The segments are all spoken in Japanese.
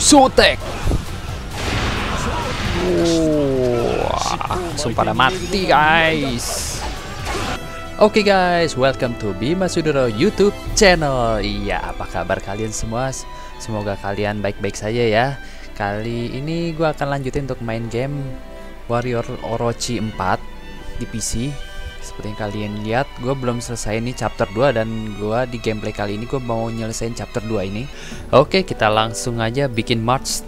Sotek. Wah, langsung pada mati guys. Oke okay guys, welcome to Bima Sudoro YouTube channel. Iya, apa kabar kalian semua? Semoga kalian baik-baik saja ya. Kali ini gue akan lanjutin untuk main game Warrior Orochi 4 di PC Seperti yang kalian lihat, gue belum selesai ini chapter 2 dan gue di gameplay kali ini gue mau nyelesain chapter 2 ini. Oke, kita langsung aja bikin march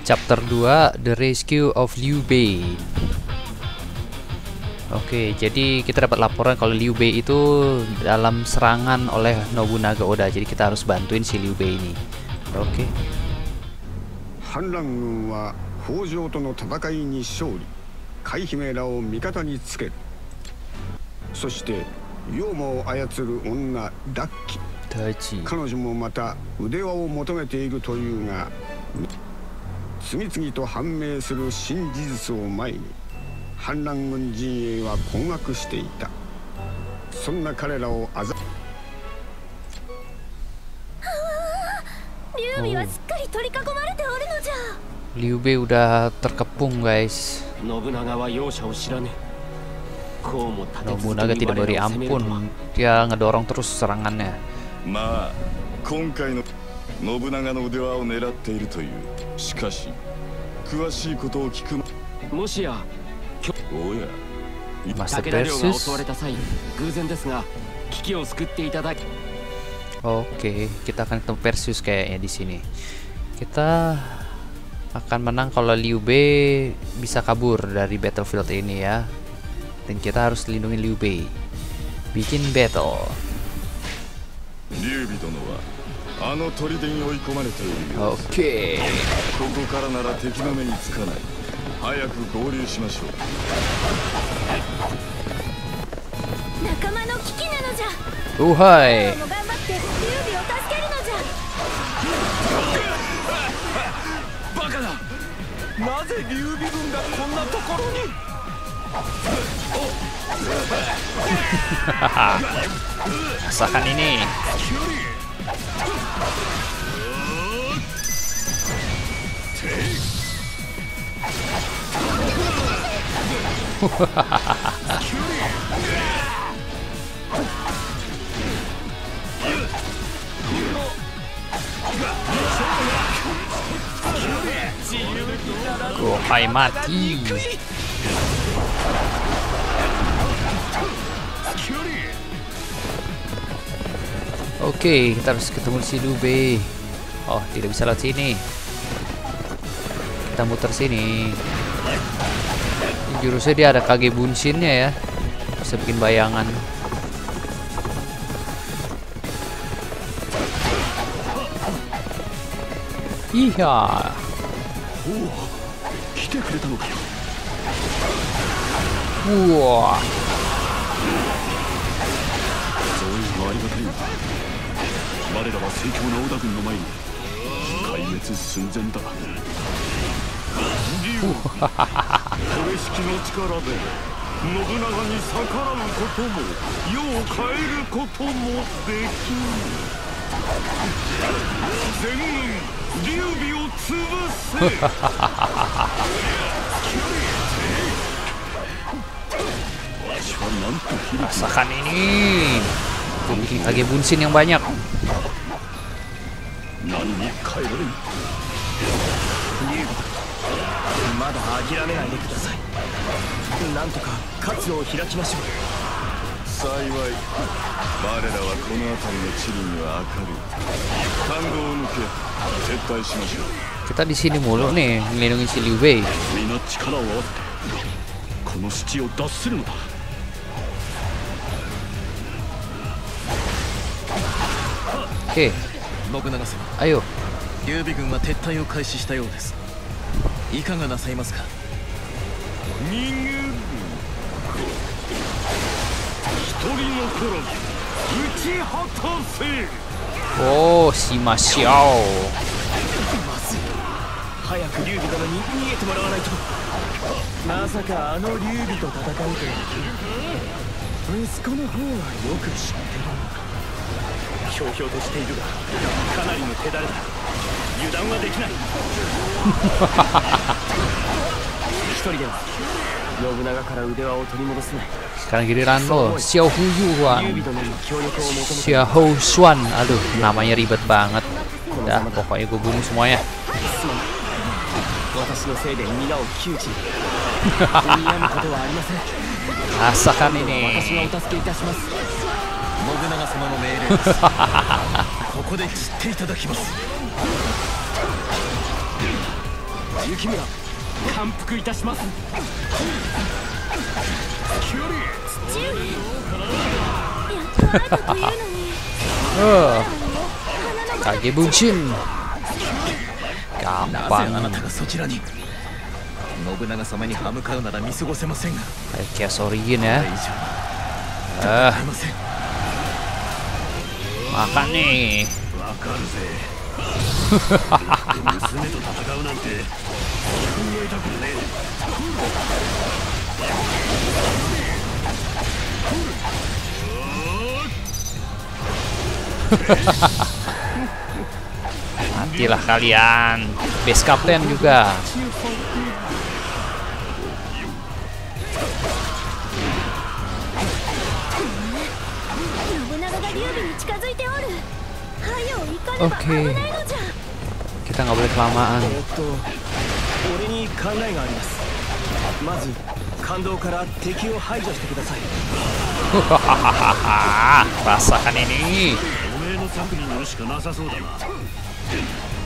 Chapter 2 The Rescue of Liu Bei Oke, jadi kita dapat laporan kalau Liu Bei itu dalam serangan oleh Nobunaga Oda. Jadi kita harus bantuin si Liu Bei ini. Oke. 反乱軍は北条との戦いに勝利 海姫らを味方につける。そして妖魔を操る女ダッキ彼女もまた腕輪を求めているというが次々と判明する新事実を前に反乱軍陣営は困惑していた。そんな彼らをあざ劉備はすっかり取り囲まれておるのじゃ。Liu Bei udah terkepung guys Nobunaga tidak beri ampun dia ngedorong terus serangannya まあ今回の信長の腕輪を狙っているというしかし詳しいことを聞くもしやおや Master 武田領が襲われ Persis た際偶然ですが危機を救っていただき Oke, kita akan ketemu Perseus kayaknya di sini. Kita akan menang kalau Liu Bei bisa kabur dari battlefield ini ya. Dan kita harus lindungi Liu Bei. Bikin battle. Oke. Okay. Uhai. ぜ劉備軍がこんなところに Rasakan ini. Gohai mati. Oke, kita harus ketemu si Lube. Oh, tidak bisa lewat sini. Kita muter sini. Ini Jurusnya dia ada kage bunshinnya ya. Bisa bikin bayangan. Iya. 来てくれたのかよ。Wah. 増援はありがたいが我らは盛況な織田軍の前に壊滅寸前だ。竜これしきの力で信長に逆らうことも世を変えることもできる 全軍劉備を潰せ Rasakan ini. Bikin kage bunshin yang banyak. 何に変えられんまだ諦めないでくださいなんとか活路を開きましょう幸い我らはこの辺りの地理には明る。い単語を抜け撤退しましょう。Kita di sini mulu nih, ngelindungin si Liu Bei. 皆力を合わせてこの土を脱するのだ。Oke, 信長様 ayo. 劉備軍は撤退を開始したようです。いかがなさいますか？人残らず打ち果たせ Oh, si Xiao. まずい早く劉備殿に逃げてもらわないとまさかあの劉備と戦うという。息子の方はよく知ってるなひょうひょうとしているがか。なりの手だれだ油断はできない一人では信長から腕輪を取り戻せない Sekarang giliran lo, Xiao Hu 劉 Yuan. 備殿に協力を求めて Xiao Xuan. Aduh, namanya ribet banget. Dah, pokoknya gue bunuh semuanya. すまない私のせいで皆を窮地に悔やむことはありません Rasakan 私 ini. がお助けいたします信長様の命令ですここで散っていただきます雪村感服いたします父上 oh. Gampang. Kayak Kiasorin ya. Uh. Makan nih. Hahaha. Matilah kalian. Base Captain juga. 信長が劉備に近づいておるはよ行かねば Oke. 危ないのじゃ Kita nggak boleh kelamaan. えっと俺に考えがありますまず感動から敵を排除してください Rasakan ini. の策に乗るしかなさそうだな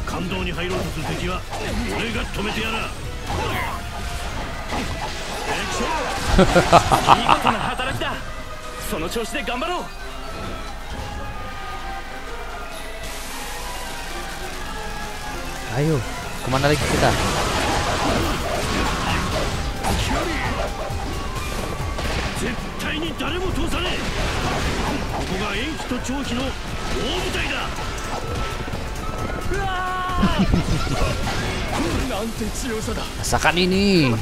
感動に入ろうとする敵は俺が止めてやら見事な働きだその調子で頑張ろう Ayo, kemana lagi kita? 絶対に誰も通さねえここが延期と長飛の大舞台だ。なんて強さだ。Rasakan ini.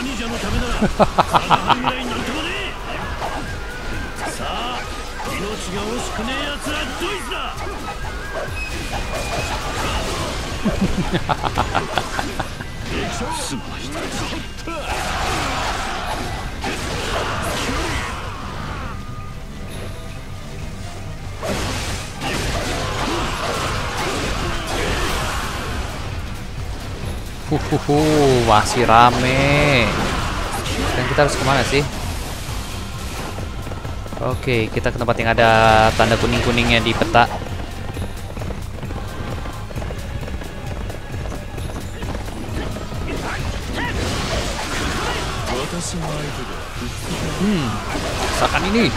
兄者のためなさあ命が惜しくねえ奴らドイツだすました Huhuhu, masih rame. Dan kita harus ke mana sih? Oke, kita ke tempat yang ada tanda kuning-kuningnya di peta. Hmm, rasakan ini.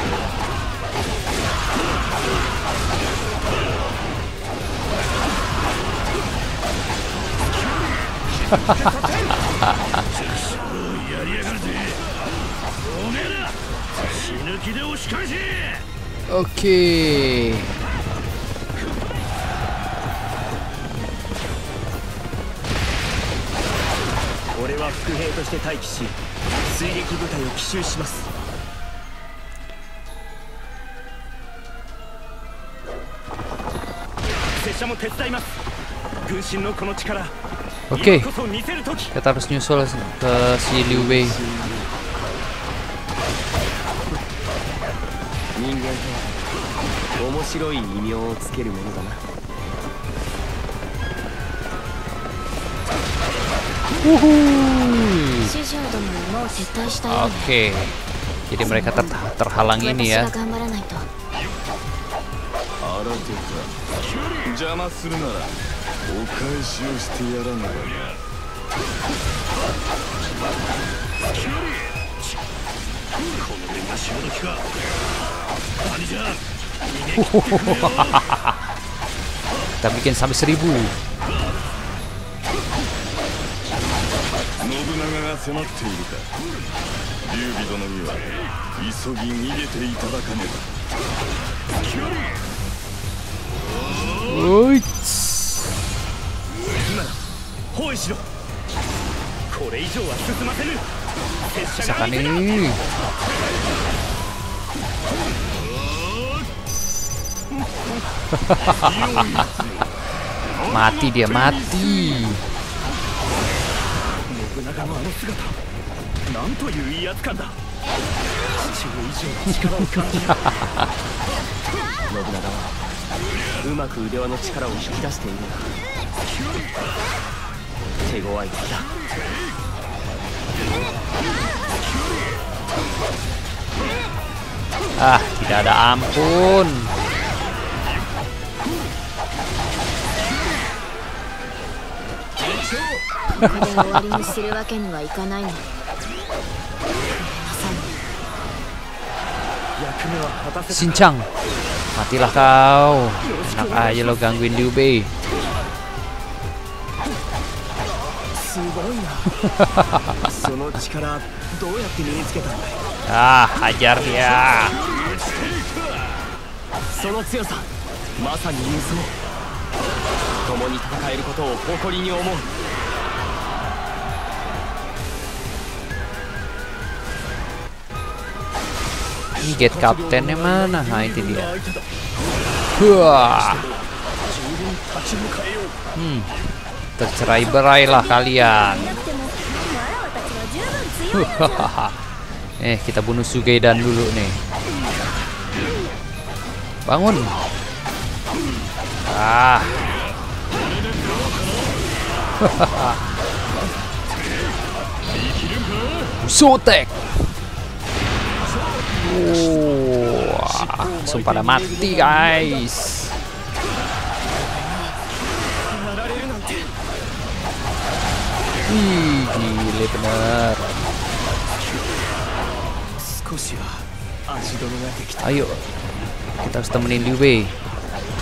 やりやがるぜおめえら死ぬ気で押し返せ Oke.「俺は伏兵として待機し追撃部隊を奇襲します」拙者も手伝います軍神のこの力 Oke, okay. kita harus nyusul ke si Liu Wei. Oke, jadi mereka ter terhalang ini ya. お返しをしてやらねこの辺が潮時か。兄者 Kita bikin sampai seribu. ばな信長が迫っているか。劉備包囲しろこれ以上は進ませぬ拙者が Rasakan 見せだ ini. Mati dia, mati. 信長のあの姿なんという威圧感だ父上以上の力を感じる信長はうまく腕輪の力を引き出しているが 手強い敵だ Ah, tidak ada ampun. これで終わりにするわけにはいかないのごめんなさいね役目は果たせ Sincang. Matilah kau. Enak aja lo gangguin Liu Bei. すごいな その力どうやって身につけたんだい？Ah, hajar dia. その強さまさに勇壮共に戦えることを誇りに思う kaptennya mana? Nah, itu dia. 相手だ Wah. 十分立ち向かえよう Hmm. tercerai berai lah kalian. Eh kita bunuh Sugeidan dulu nih. Bangun. Ah. Sotek Wah, wow, langsung mati guys. Gile benar. Ayo, kita harus temenin Liu Bei.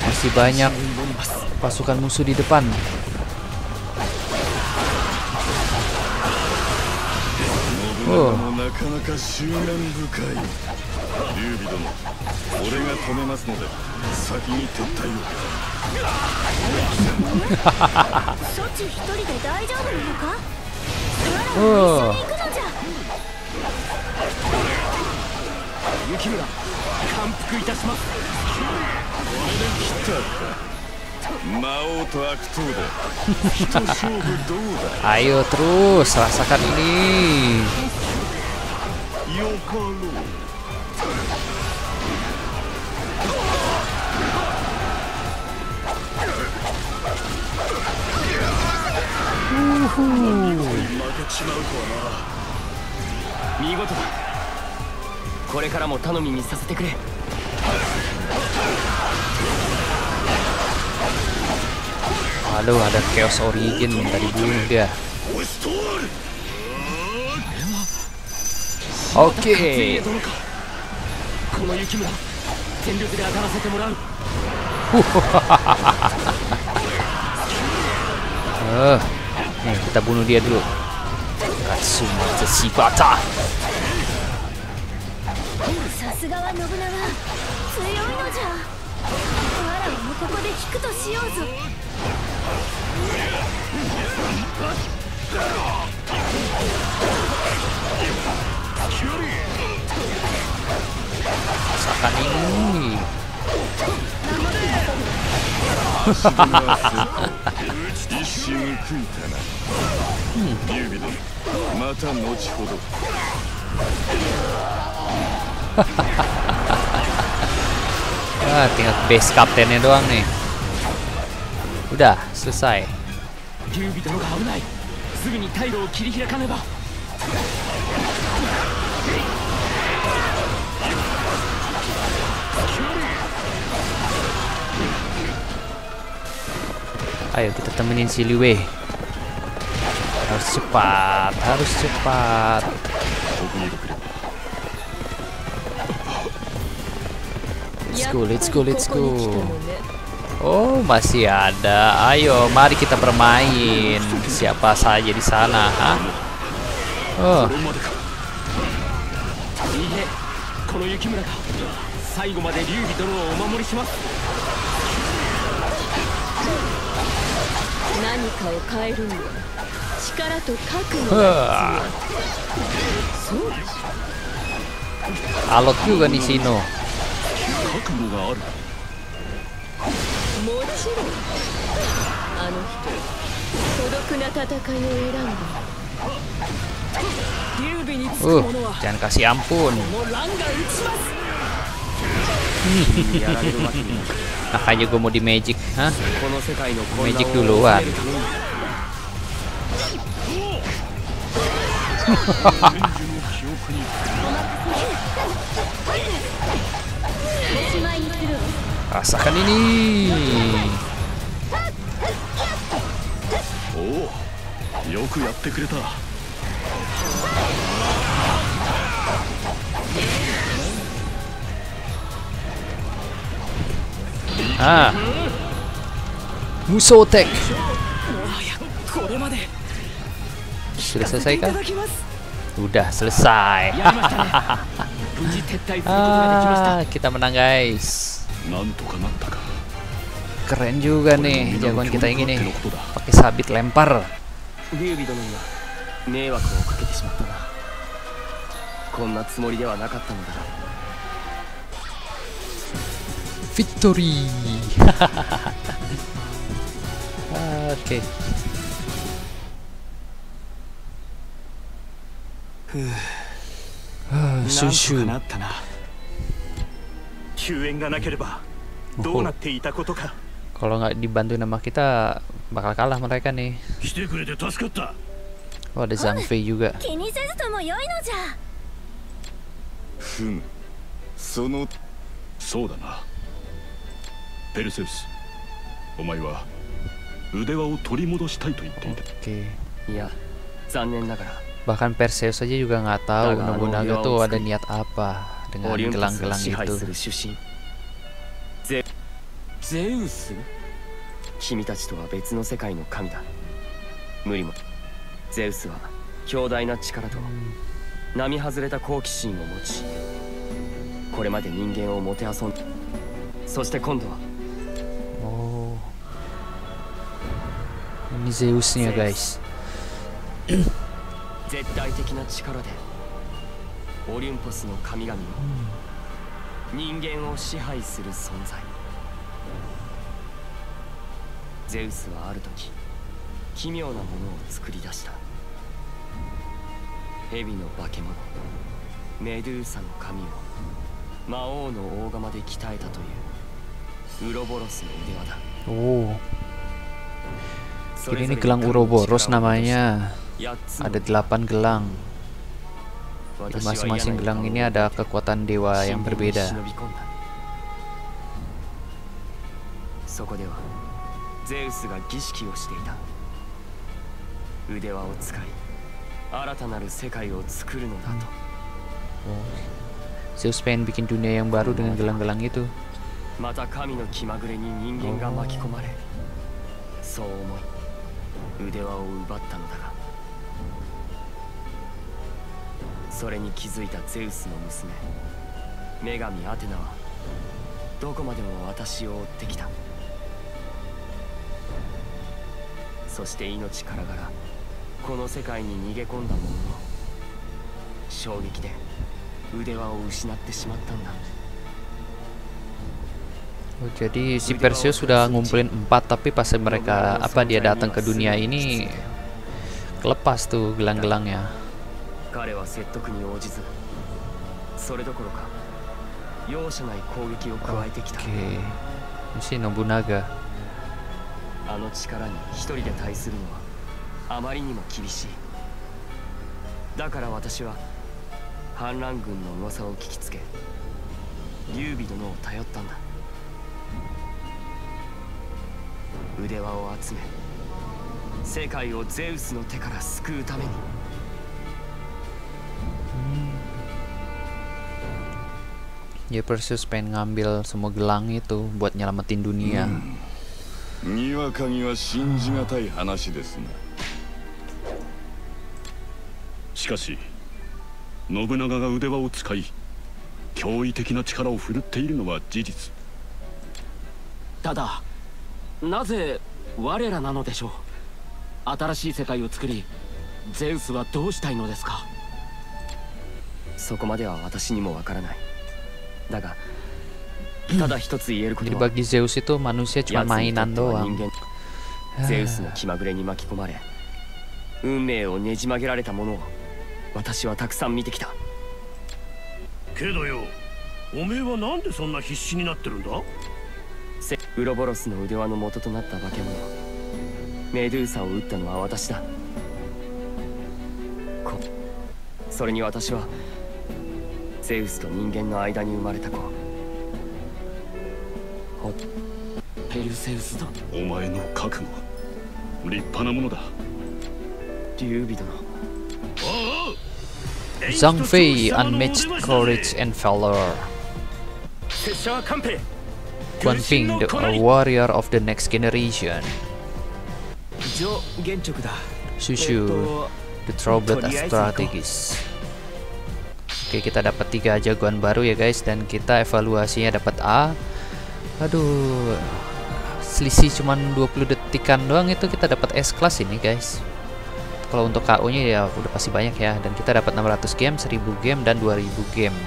Masih banyak pasukan musuh di depan. Oh. 長もなかなか執念深い劉備殿俺が止めますので先に撤退を処置一人で大丈夫なのか Oh, 行くのじゃ雪村感服いたします魔王と悪党だ一勝負どう ayo terus rasakan ini. だ負けちう。見事だ。これからも頼みにさせてくれ。オッケーこの雪も全力で当たらせてもらう。ハハハハハハハハハ Nih kita bunuh dia dulu. Katsuma Shibata. さすがは信長強いのじゃわらわもここで引くとしようぞ Rasakan ini. 一矢報いたな劉備殿また後ほど Ah, tinggal base kaptennya doang nih. Udah, selesai. Ayo kita temenin si Liu Wei. Harus cepat, harus cepat. Let's go, let's go, let's go. Oh, masih ada. Ayo, mari kita bermain. Siapa saja di sana, ha? Oh, いいえこの雪村が最後まで劉備殿を変えるには力と覚悟が Wah. Alot juga nih Sino. 覚悟があるもちろんあの人孤独な戦いを選んだ劉備につく Uh, jangan kasih ampun. Makanya gue mau di magic, hah? この世界の混 Magic 乱を duluan. 収めるためにおしまいにするわ Rasakan ini. おおよくやってくれた Ah. Musuh attack. これまで Sudah させて selesai いた kah? だきます Udah selesai. やりましたね無事撤退することができました ah, kita menang guys. なんとかなったか Keren juga これ nih も jagoan 皆 kita の ini 協力あって nih. のことだ Pakai sabit lempar. 劉備殿には迷惑をかけてしまったなこんなつもりではなかったのだが Victory. Oke. なんと Susu. かなったな救援がなければどうなっていたことか Kalau nggak dibantu nama kita bakal kalah mereka nih. 来てくれて助かった Oh ada Zhang Fei juga. 気にせずともよいのじゃふむそのそうだな ペルセウス。お前は腕輪を取り戻したいと言っていた。Oke. いや残念ながら。Bahkan Perseus aja juga nggak tahu Nobunaga tuh ada niat apa オ dengan gelang-gelang itu. する出身ゼウス君たちとは別の世界の神だ。無理も。ゼウスは強大な力と並外れた好奇心を持ちこれまで人間をもてあそんだ。そして今度は Zeusnya guys. 絶対的な力でオリンポスの神々を人間を支配する存在ゼウスはある時奇妙なものを作り出した蛇の化け物メドゥーサの神を魔王の大釜で鍛えたというウロボロスの腕輪だ Oh. そ Jadi れぞ ini れ gelang に神の Uroboros 力を持たし namanya. 8つの Ada 8 gelang. Di 私は嫌な masing-masing 予 gelang 感を ini ada kekuatan dewa yang 神殿に berbeda. 忍び込んだそこではゼウスが儀式をしていた腕輪を使い新たなる世界を作るのだと Zeus pengen bikin dunia yang baru dengan gelang-gelang itu. また神の気まぐれに人 腕輪を奪ったのだがそれに気づいたゼウスの娘女神アテナはどこまでも私を追ってきた。そして命からがらこの世界に逃げ込んだものの衝撃で腕輪を失ってしまったんだ。Oh, jadi si Perseus sudah ngumpulin empat tapi pas mereka apa dia datang ke dunia ini kelepas tuh gelang-gelangnya. 彼は説得に応じずそれどころか容赦ない攻撃を加えてきた Oke. Ini si Nobunaga. あの力に一人で対するのはあまりにも厳しいだから私は反乱軍の噂を聞きつけ劉備殿を頼ったんだ 腕輪を集め世界をゼウスの手から救うために。Ya Perseus pengen ngambil semua gelang itu buat nyelamatin dunia. にわかには信じがたい話ですねしかし信長が腕輪を使い驚異的な力を振るっているのは事実。ただなぜ我らなのでしょう？新しい世界を作りゼウスはどうしたいのですか？そこまでは私にもわからない。だがただ一つ言えることは bagi Zeus itu manusia 奴 cuma にと mainan っては doang. 人間ゼウスの気まぐれに巻き込まれ運命をねじ曲げられたものを私はたくさん見てきた。けどよおめえはなんでそんな必死になってるんだ？せウロボロスの腕輪の元となった化け物。メドゥーサを撃ったのは私だ。こそれに私はゼウスと人間の間に生まれた子。ほペルセウス殿お前の覚悟は立派なものだ。劉備殿。Zhang Fei unmatched courage and valor. Kunping, the warrior of the next generation. Shushu, the troubled strategist. Oke, kita dapat tiga jagoan baru ya guys dan kita evaluasinya dapat A. Aduh. Selisih cuman 20 detikan doang itu kita dapat S class ini guys. Kalau untuk KU-nya ya udah pasti banyak ya dan kita dapat 600 game, 1000 game dan 2000 game.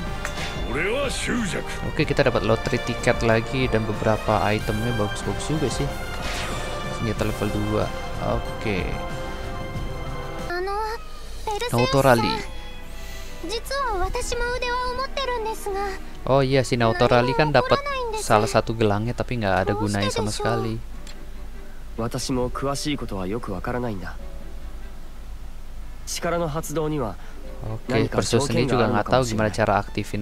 俺は執着 Oke, kita dapat lottery tiket lagi dan beberapa itemnya bagus-bagus juga sih. Senjata level 2. Oke. あのペルセウスさん Naoto Rally. 実は私も腕輪を持ってるんですが Oh iya si Naoto Rally kan dapat ないんです salah satu gelangnya tapi nggak ada gunanya sama sekali. 私も詳しいことはよくわからないんだ力の発動には Oke, Nani, Perseus kalau sendiri cowok juga nggak nggak anu tahu kamu gimana sih, cara aktifin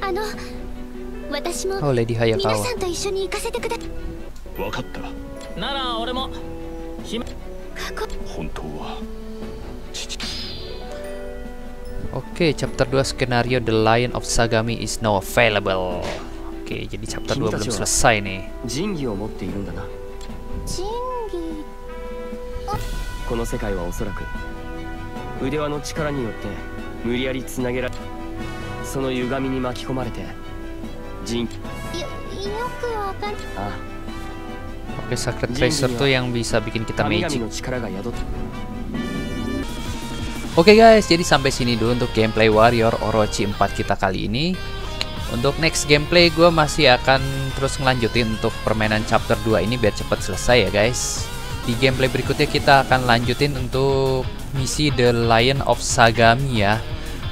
あの私も Oh, 皆.さんと一緒に行かせてくだわかったなら俺も本当は Oke, chapter 2 skenario The Lion of Sagami is now available. Oke, jadi chapter 2 belum selesai nih. 仁義を持っているんだな仁義この世界はおそらく腕輪の力によって無理やりつなげられその歪みに巻き込まれて仁よよくわかんあ Oke, Sacred Treasure tuh yang bisa bikin kita 神 magic. 々の力が宿って Oke guys, jadi sampai sini dulu untuk gameplay Warrior Orochi 4 kita kali ini. Untuk next gameplay gue masih akan terus ngelanjutin untuk permainan chapter 2 ini biar cepat selesai ya guys. Di gameplay berikutnya kita akan lanjutin untuk misi The Lion of Sagami ya.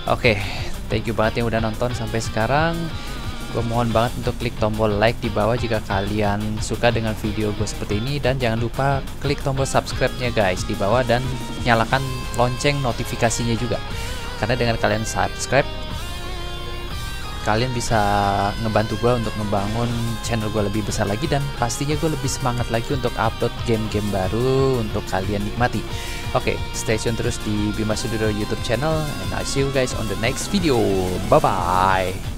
Oke, thank you banget yang udah nonton sampai sekarang. Gue mohon banget untuk klik tombol like di bawah jika kalian suka dengan video gue seperti ini dan jangan lupa klik tombol subscribe-nya guys di bawah dan nyalakan lonceng notifikasinya juga. Karena dengan kalian subscribe kalian bisa ngebantu gue untuk ngebangun channel gue lebih besar lagi dan pastinya gue lebih semangat lagi untuk upload game-game baru untuk kalian nikmati. Oke, stay tune terus di Bima Sudiro YouTube channel and I see you guys on the next video. Bye bye.